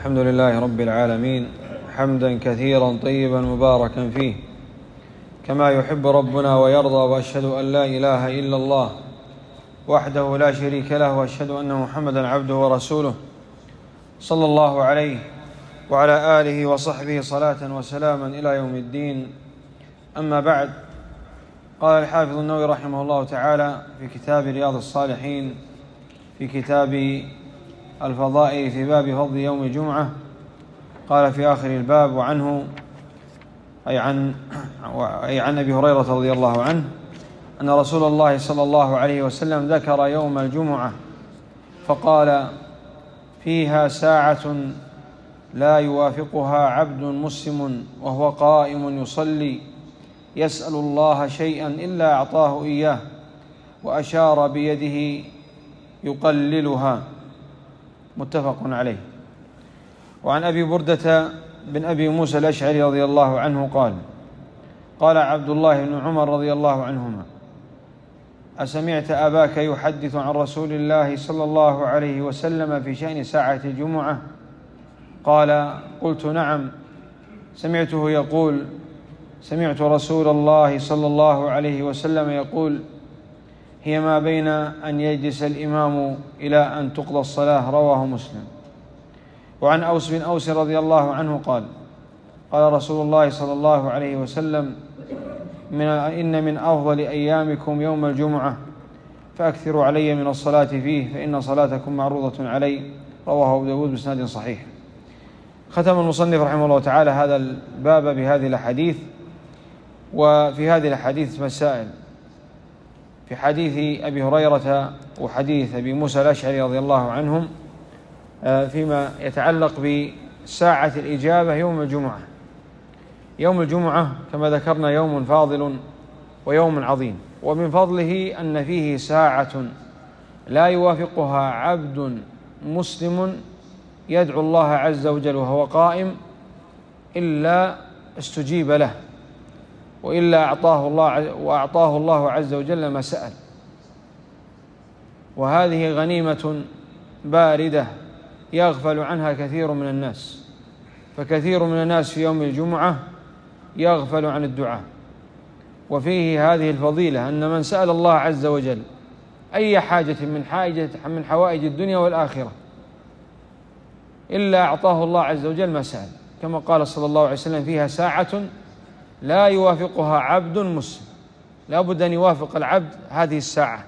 الحمد لله رب العالمين حمدا كثيرا طيبا مباركا فيه. كما يحب ربنا ويرضى وأشهد أن لا إله إلا الله وحده لا شريك له وأشهد أن محمدا عبده ورسوله صلى الله عليه وعلى آله وصحبه صلاة وسلاما إلى يوم الدين. أما بعد قال الحافظ النووي رحمه الله تعالى في كتاب رياض الصالحين في كتاب الفضائل في باب فضل يوم الجمعة. قال في آخر الباب وعنه أي عن أي عن أبي هريرة رضي الله عنه أن رسول الله صلى الله عليه وسلم ذكر يوم الجمعة فقال فيها ساعة لا يوافقها عبد مسلم وهو قائم يصلي يسأل الله شيئا إلا أعطاه إياه وأشار بيده يقللها. متفق عليه. وعن أبي بردة بن أبي موسى الأشعري رضي الله عنه قال قال عبد الله بن عمر رضي الله عنهما أسمعت أباك يحدث عن رسول الله صلى الله عليه وسلم في شأن ساعة الجمعة؟ قال قلت نعم. سمعته يقول سمعت رسول الله صلى الله عليه وسلم يقول هي ما بين أن يجلس الإمام إلى أن تقضى الصلاة رواه مسلم. وعن أوس بن أوس رضي الله عنه قال قال رسول الله صلى الله عليه وسلم من إن من أفضل أيامكم يوم الجمعة فأكثروا علي من الصلاة فيه فإن صلاتكم معروضة علي. رواه أبو داود بسناد صحيح. ختم المصنف رحمه الله تعالى هذا الباب بهذه الأحاديث وفي هذه الأحاديث مسائل. في حديث أبي هريرة وحديث أبي موسى الأشعري رضي الله عنهم آه، فيما يتعلق بساعة الإجابة يوم الجمعة. يوم الجمعة كما ذكرنا يوم فاضل ويوم عظيم ومن فضله أن فيه ساعة لا يوافقها عبد مسلم يدعو الله عز وجل وهو قائم إلا استجيب له. وإلا أعطاه الله وأعطاه الله عز وجل ما سأل وهذه غنيمة باردة يغفل عنها كثير من الناس. فكثير من الناس في يوم الجمعة يغفل عن الدعاء. وفيه هذه الفضيلة أن من سأل الله عز وجل أي حاجة من حاجة من حوائج الدنيا والآخرة إلا أعطاه الله عز وجل ما سأل كما قال صلى الله عليه وسلم فيها ساعة لا يوافقها عبد مسلم. لا بد أن يوافق العبد هذه الساعة.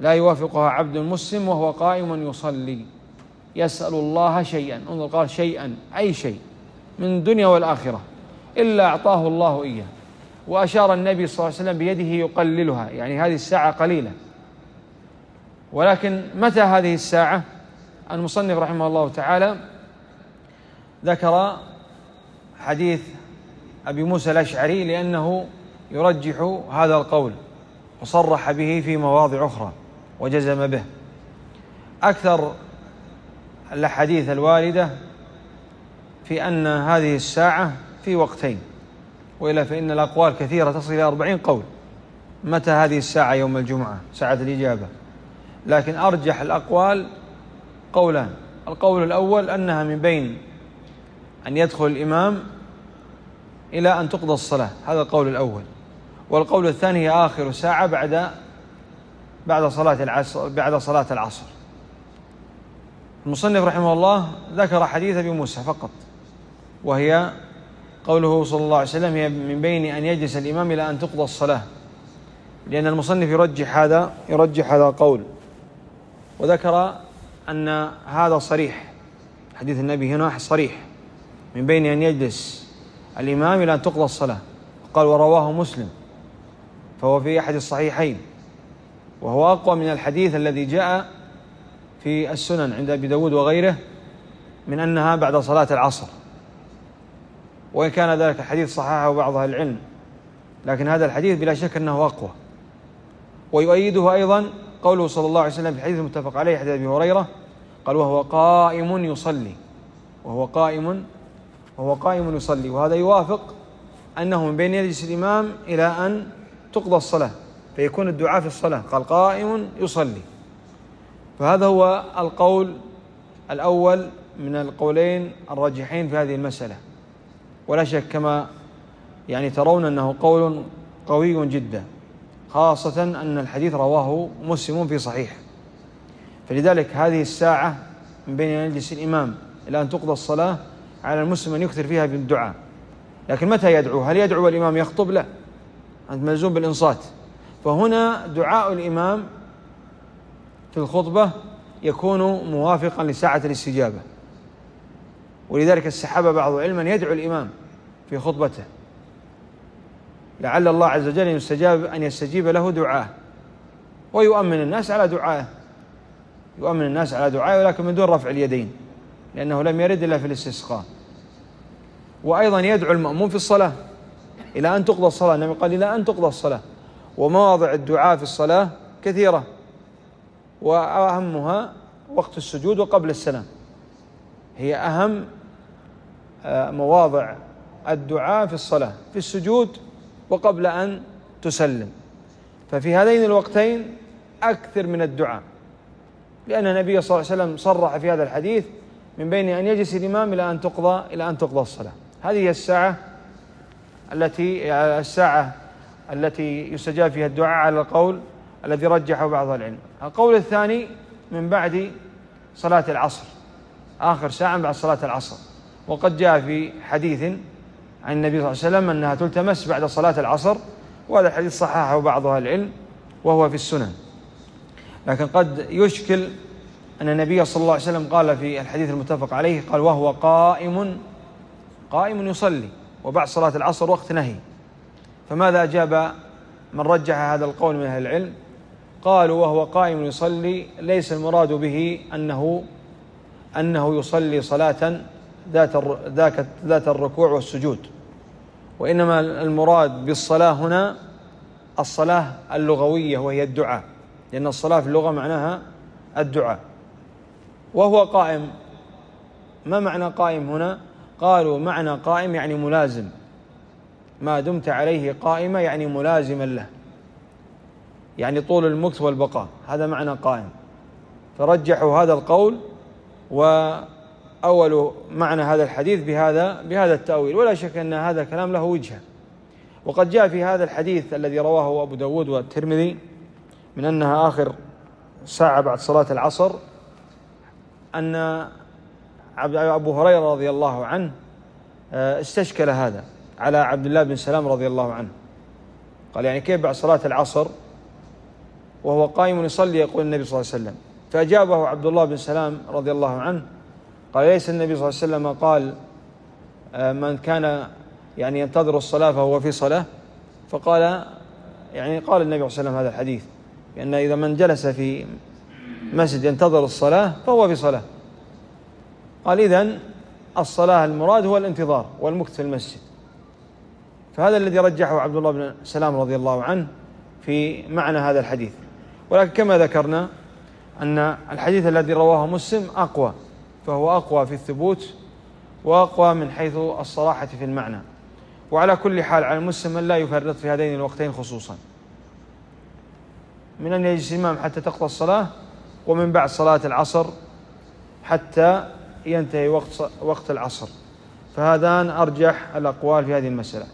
لا يوافقها عبد مسلم وهو قائم يصلي. يسأل الله شيئا. انظر قال شيئا أي شيء من الدنيا والآخرة. إلا أعطاه الله إياه. وأشار النبي صلى الله عليه وسلم بيده يقللها. يعني هذه الساعة قليلة. ولكن متى هذه الساعة؟ المصنف رحمه الله تعالى ذكر حديث أبي موسى الأشعري لأنه يرجح هذا القول وصرح به في مواضع أخرى وجزم به. أكثر الأحاديث الواردة في أن هذه الساعة في وقتين وإلا فإن الأقوال كثيرة تصل إلى أربعين قول. متى هذه الساعة يوم الجمعة؟ ساعة الإجابة. لكن أرجح الأقوال قولان. القول الأول أنها من بين أن يدخل الإمام إلى أن تقضى الصلاة. هذا القول الأول. والقول الثاني هي آخر ساعة بعد بعد صلاة العصر بعد صلاة العصر. المصنف رحمه الله ذكر حديث أبي موسى فقط وهي قوله صلى الله عليه وسلم هي من بين أن يجلس الإمام إلى أن تقضى الصلاة. لأن المصنف يرجح هذا يرجح هذا القول. وذكر أن هذا صريح. حديث النبي هنا صريح. من بين أن يجلس الإمام إلى أن تقضى الصلاة. قال ورواه مسلم. فهو في أحد الصحيحين. وهو أقوى من الحديث الذي جاء في السنن عند أبي داود وغيره من أنها بعد صلاة العصر. وإن كان ذلك الحديث صححه بعض أهل العلم لكن هذا الحديث بلا شك أنه أقوى. ويؤيده أيضا قوله صلى الله عليه وسلم في الحديث المتفق عليه حديث أبي هريرة قال وهو قائم يصلي. وهو قائم وهو قائم يصلي. وهذا يوافق أنه من بين يجلس الإمام إلى أن تقضى الصلاة فيكون الدعاء في الصلاة. قال قائم يصلي. فهذا هو القول الأول من القولين الراجحين في هذه المسألة. ولا شك كما يعني ترون أنه قول قوي جدا خاصة أن الحديث رواه مسلم في صحيح. فلذلك هذه الساعة من بين يجلس الإمام إلى أن تقضى الصلاة على المسلم أن يكثر فيها بالدعاء. لكن متى يدعو؟ هل يدعو والإمام يخطب؟ لا. أنت ملزوم بالإنصات. فهنا دعاء الإمام في الخطبة يكون موافقا لساعة الاستجابة. ولذلك السحابة بعض أن يدعو الإمام في خطبته. لعل الله عز وجل يستجاب أن يستجيب له دعاء ويؤمن الناس على دعائه. يؤمن الناس على دعائه ولكن من دون رفع اليدين. لأنه لم يرد إلا في الاستسقاء. وأيضا يدعو المأموم في الصلاة إلى أن تقضى الصلاة. النبي قال إلى أن تقضى الصلاة. ومواضع الدعاء في الصلاة كثيرة. وأهمها وقت السجود وقبل السلام. هي أهم آه، مواضع الدعاء في الصلاة. في السجود وقبل أن تسلم. ففي هذين الوقتين أكثر من الدعاء. لأن النبي صلى الله عليه وسلم صرح في هذا الحديث من بين أن يجلس الإمام إلى أن تقضى إلى أن تقضى الصلاة. هذه الساعة التي الساعة التي يستجاب فيها الدعاء على القول الذي رجحه بعض العلم. القول الثاني من بعد صلاة العصر. آخر ساعة بعد صلاة العصر. وقد جاء في حديث عن النبي صلى الله عليه وسلم أنها تلتمس بعد صلاة العصر وهذا الحديث صححه بعض أهل العلم وهو في السنن. لكن قد يشكل أن النبي صلى الله عليه وسلم قال في الحديث المتفق عليه قال وهو قائم قائم يصلي وبعد صلاة العصر وقت نهي. فماذا أجاب من رجح هذا القول من أهل العلم؟ قالوا وهو قائم يصلي ليس المراد به أنه أنه يصلي صلاة ذات ذات الركوع والسجود وإنما المراد بالصلاة هنا الصلاة اللغوية وهي الدعاء لأن الصلاة في اللغة معناها الدعاء. وهو قائم. ما معنى قائم هنا؟ قالوا معنى قائم يعني ملازم. ما دمت عليه قائمة يعني ملازما له. يعني طول المكث والبقاء. هذا معنى قائم. فرجحوا هذا القول وأول معنى هذا الحديث بهذا بهذا التأويل. ولا شك أن هذا الكلام له وجهة. وقد جاء في هذا الحديث الذي رواه أبو داود والترمذي من أنها آخر ساعة بعد صلاة العصر أن أبو هريرة رضي الله عنه آه، استشكل هذا على عبد الله بن سلام رضي الله عنه. قال يعني كيف بعد صلاة العصر؟ وهو قائم يصلي يقول النبي صلى الله عليه وسلم. فأجابه عبد الله بن سلام رضي الله عنه قال ليس النبي صلى الله عليه وسلم قال آه، من كان يعني ينتظر الصلاة فهو في صلاة. فقال يعني قال النبي صلى الله عليه وسلم هذا الحديث بأن إذا من جلس في مسجد ينتظر الصلاة فهو في صلاة. قال إذن الصلاة المراد هو الانتظار والمكث في المسجد. فهذا الذي رجحه عبد الله بن سلام رضي الله عنه في معنى هذا الحديث. ولكن كما ذكرنا أن الحديث الذي رواه مسلم أقوى فهو أقوى في الثبوت وأقوى من حيث الصراحة في المعنى. وعلى كل حال على المسلم أن لا يفرط في هذين الوقتين خصوصا. من أن يجلس الإمام حتى تقضى الصلاة ومن بعد صلاة العصر حتى ينتهي وقت وقت العصر. فهذان أرجح الأقوال في هذه المسألة.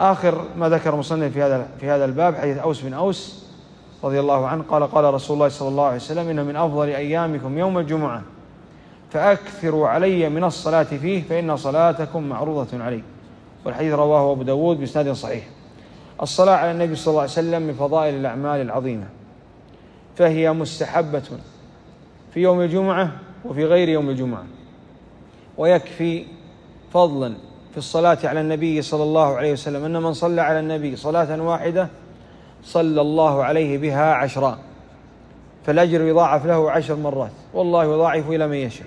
آخر ما ذكر مصنف في هذا في هذا الباب حديث أوس بن أوس رضي الله عنه قال قال رسول الله صلى الله عليه وسلم إن من أفضل أيامكم يوم الجمعة. فأكثروا علي من الصلاة فيه فإن صلاتكم معروضة علي. والحديث رواه أبو داود بإسناد صحيح. الصلاة على النبي صلى الله عليه وسلم من فضائل الأعمال العظيمة. فهي مستحبة في يوم الجمعة وفي غير يوم الجمعة. ويكفي فضلا في الصلاة على النبي صلى الله عليه وسلم أن من صلى على النبي صلاة واحدة صلى الله عليه بها عشرا فالأجر يضاعف له عشر مرات والله يضاعف إلى من يشاء.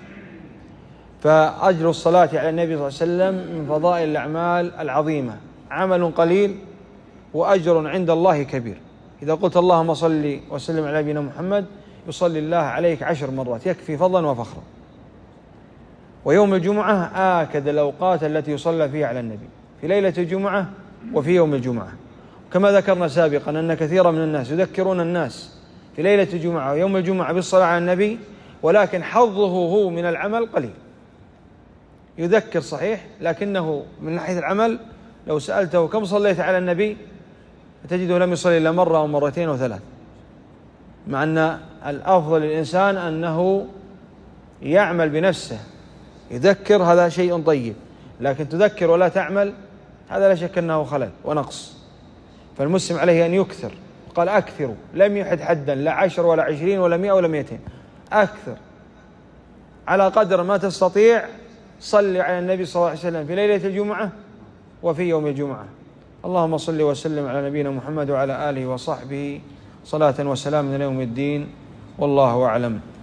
فأجر الصلاة على النبي صلى الله عليه وسلم من فضائل الأعمال العظيمة عمل قليل وأجر عند الله كبير. إذا قلت اللهم صل وسلم على نبينا محمد يصلي الله عليك عشر مرات يكفي فضلا وفخرا. ويوم الجمعة آكد الأوقات التي يصلى فيها على النبي في ليلة الجمعة وفي يوم الجمعة. كما ذكرنا سابقا أن كثيرا من الناس يذكرون الناس في ليلة الجمعة ويوم الجمعة بالصلاة على النبي ولكن حظه هو من العمل قليل. يذكر صحيح لكنه من ناحية العمل لو سألته كم صليت على النبي تجده لم يصلي إلا مرة أو مرتين أو ثلاث. مع أن الأفضل للإنسان أنه يعمل بنفسه يذكر هذا شيء طيب لكن تذكر ولا تعمل هذا لا شك أنه خلل ونقص. فالمسلم عليه أن يكثر قال أكثروا لم يحد حدا لا عشر ولا عشرين ولا مئة ولا مئتين. أكثر. على قدر ما تستطيع صل على النبي صلى الله عليه وسلم في ليلة الجمعة وفي يوم الجمعة. اللهم صل وسلم على نبينا محمد وعلى آله وصحبه صلاة وسلام من يوم الدين والله أعلم.